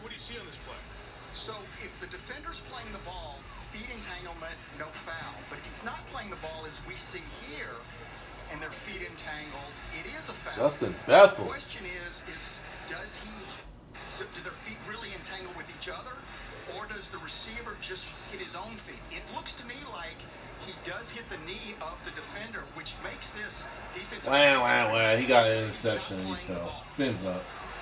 What do you see on this play? So if the defender's playing the ball, feet entanglement, no foul. But if he's not playing the ball, as we see here, and their feet entangled, it is a foul. Justin Bethel. The question is, is does he, do their feet really entangle with each other? Or does the receiver just hit his own feet? It looks to me like he does hit the knee of the defender, which makes this defensive. Wow, wow, wow. He got an interception he fell. Fins up.